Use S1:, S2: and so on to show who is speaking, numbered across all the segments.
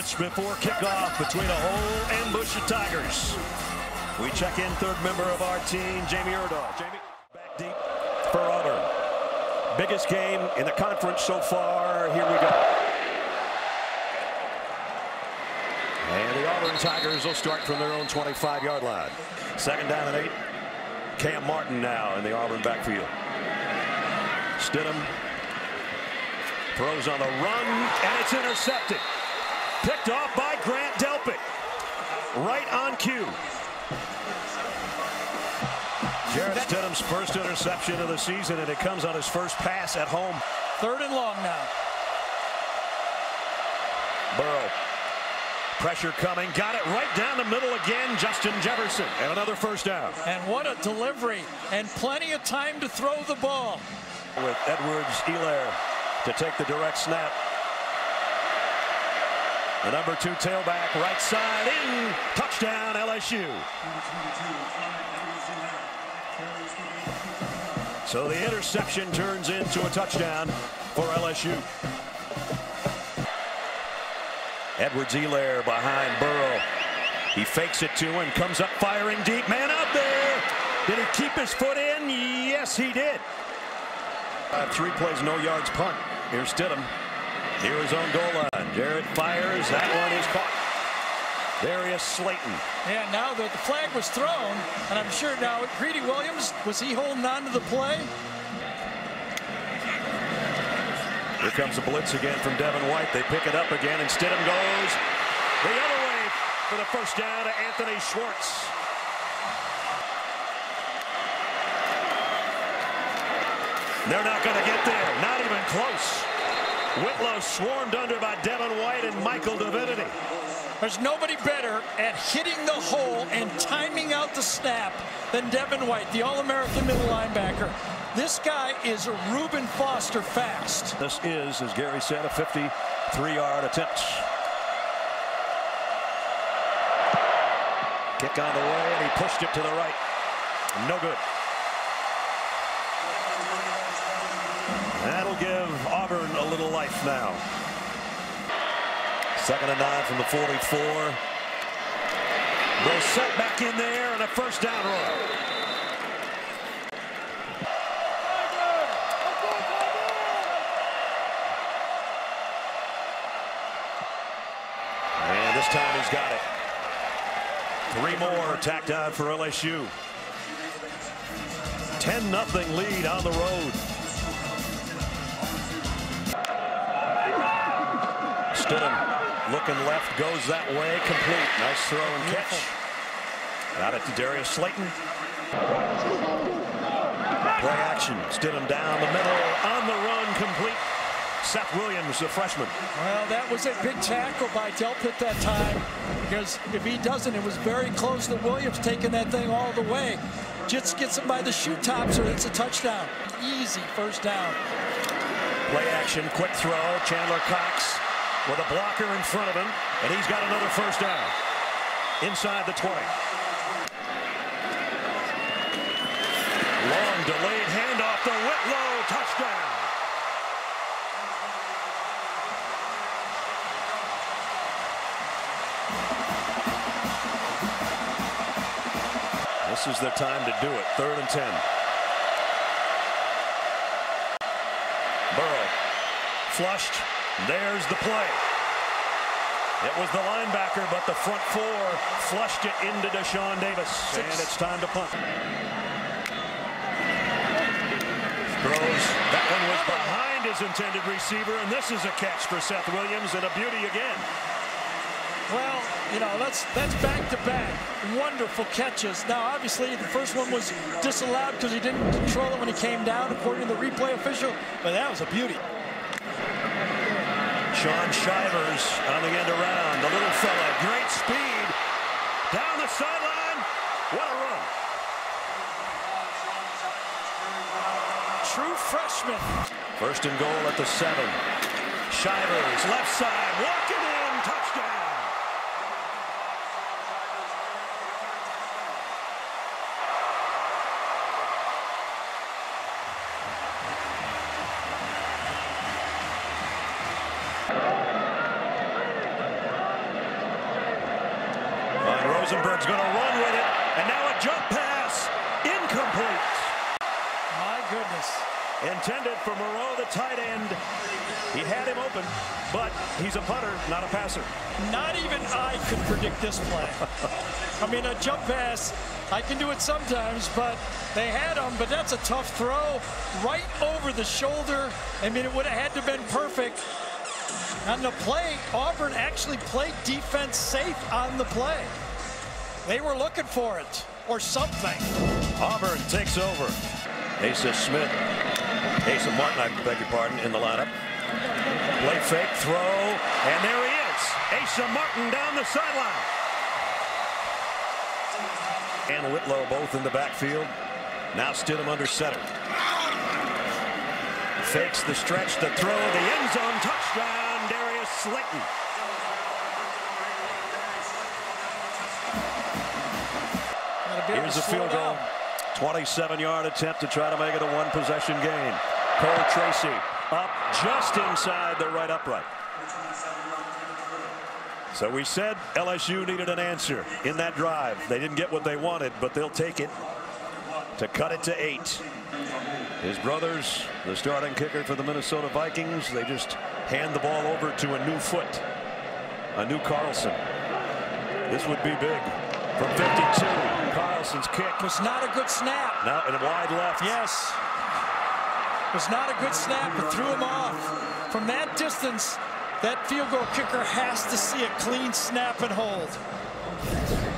S1: before kickoff between a whole ambush of Tigers. We check in third member of our team, Jamie Erdahl. Jamie, back deep for Auburn. Biggest game in the conference so far. Here we go. And the Auburn Tigers will start from their own 25-yard line. Second down and eight. Kam Martin now in the Auburn backfield. Stidham throws on the run, and it's intercepted. Picked off by Grant Delpit. Right on cue. Jarrett Stidham's first interception of the season, and it comes on his first pass at home.
S2: Third and long now.
S1: Burrow. Pressure coming. Got it right down the middle again. Justin Jefferson. And another first down.
S2: And what a delivery. And plenty of time to throw the ball.
S1: With Edwards-Helaire to take the direct snap. The number two tailback, right side in. Touchdown, LSU. So the interception turns into a touchdown for LSU. Edwards-Helaire behind Burrow. He fakes it to and comes up firing deep. Man out there. Did he keep his foot in? Yes, he did. Uh, three plays, no yards punt. Here's Stidham. Near his own goal line. Jarrett fires. That one is caught. Darius Slayton.
S2: Yeah, now that the flag was thrown, and I'm sure now Greedy Williams, was he holding on to the play?
S1: Here comes a blitz again from Devin White. They pick it up again, and Stidham goes the other way for the first down to Anthony Schwartz. They're not going to get there. Not even close. Whitlow swarmed under by Devin White and Michael Divinity.
S2: There's nobody better at hitting the hole and timing out the snap than Devin White, the All-American middle linebacker. This guy is a Reuben Foster fast.
S1: This is, as Gary said, a 53-yard attempt. Kick on the way, and he pushed it to the right. No good. Now. Second and nine from the 44. Brossette back in there and a first down run. And this time he's got it. Three more tacked on for LSU. 10-0 lead on the road. Stidham looking left, goes that way, complete. Nice throw and catch. Got it to Darius Slayton. Play action. Stidham down the middle, on the run, complete. Seth Williams, the freshman.
S2: Well, that was a big tackle by Delpit that time because if he doesn't, it was very close to Williams taking that thing all the way. Just gets him by the shoe tops so it's a touchdown. Easy first down.
S1: Play action, quick throw. Chandler Cox with a blocker in front of him, and he's got another first down inside the 20. Long delayed handoff to Whitlow, touchdown. This is the time to do it. Third and 10. Burrow flushed. There's the play. It was the linebacker, but the front four flushed it into Deshaun Davis. Six. And it's time to punt. Throws. That one was behind his intended receiver, and this is a catch for Seth Williams and a beauty again.
S2: Well, you know, that's that's back-to-back -back. wonderful catches. Now, obviously, the first one was disallowed because he didn't control it when he came down, according to the replay official, but that was a beauty.
S1: Shaun Shivers on the end around. The little fella, great speed. Down the sideline. What a run.
S2: True freshman.
S1: First and goal at the seven. Shivers, left side, walking in, touchdown. Rosenberg's going to run with it. And now a jump pass. Incomplete.
S2: My goodness.
S1: Intended for Moreau, the tight end. He had him open, but he's a putter, not a passer.
S2: Not even I could predict this play. I mean, a jump pass, I can do it sometimes, but they had him, but that's a tough throw right over the shoulder. I mean, it would have had to have been perfect. On the play, Auburn actually played defense safe on the play. They were looking for it or something.
S1: Auburn takes over. Asa Smith, Asa Martin, I beg your pardon, in the lineup. Play fake, throw, and there he is. Asa Martin down the sideline. And Whitlow both in the backfield. Now Stidham under center. Fakes the stretch, the throw, the end zone touchdown, Darius Slayton. Here's a field goal. 27-yard attempt to try to make it a one-possession game. Cole Tracy up just inside the right upright. So we said LSU needed an answer in that drive. They didn't get what they wanted, but they'll take it to cut it to eight. His brothers, the starting kicker for the Minnesota Vikings, they just hand the ball over to a new foot, a new Carlson. This would be big from 52. Carlson's kick
S2: was not a good snap.
S1: Now in a wide left.
S2: Yes. Was not a good snap, but threw him off. From that distance, that field goal kicker has to see a clean snap and hold.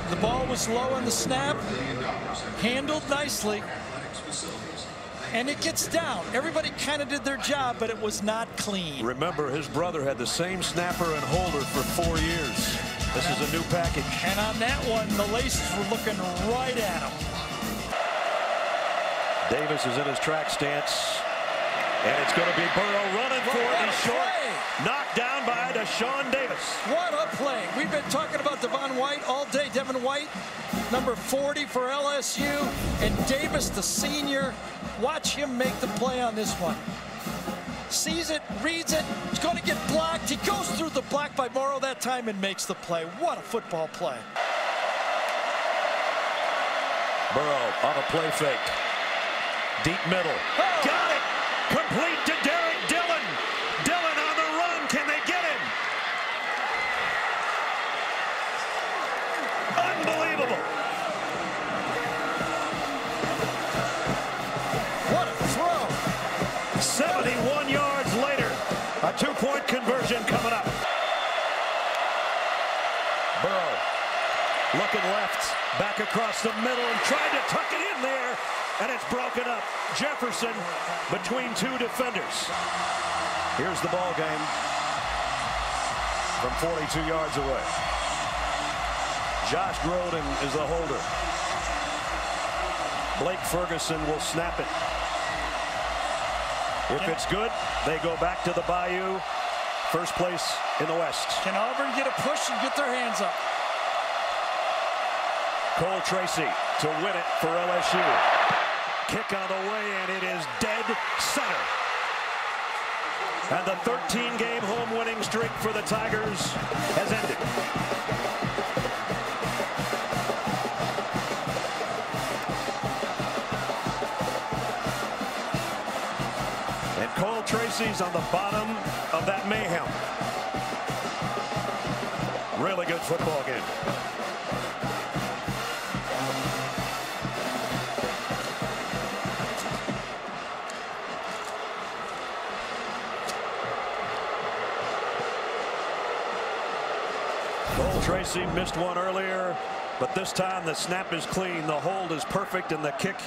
S2: The ball was low on the snap, handled nicely, and it gets down. Everybody kind of did their job, but it was not clean.
S1: Remember, his brother had the same snapper and holder for four years. This is a new package.
S2: And on that one, the laces were looking right at him.
S1: Davis is in his track stance. And it's going to be Burrow running for it. He's short. Knocked down by Deshaun Davis.
S2: What a play. We've been talking about Devin White all day. Devin White, number 40 for LSU. And Davis, the senior. Watch him make the play on this one. Sees it, reads it. He's going to get blocked. He goes through the block by Moreau that time and makes the play. What a football play.
S1: Burrow on a play fake. Deep middle. Oh. Got it. Complete 71 yards later. A two-point conversion coming up. Burrow looking left. Back across the middle and tried to tuck it in there. And it's broken up. Jefferson between two defenders. Here's the ball game from 42 yards away. Josh Growden is the holder. Blake Ferguson will snap it. If it's good, they go back to the Bayou. First place in the West.
S2: Can Auburn get a push and get their hands up?
S1: Cole Tracy to win it for LSU. Kick on the way, and it is dead center. And the 13-game home winning streak for the Tigers has ended. Tracy's on the bottom of that mayhem. Really good football game. Cole Tracy missed one earlier, but this time the snap is clean, the hold is perfect, and the kick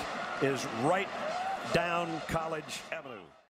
S1: is right down College Avenue.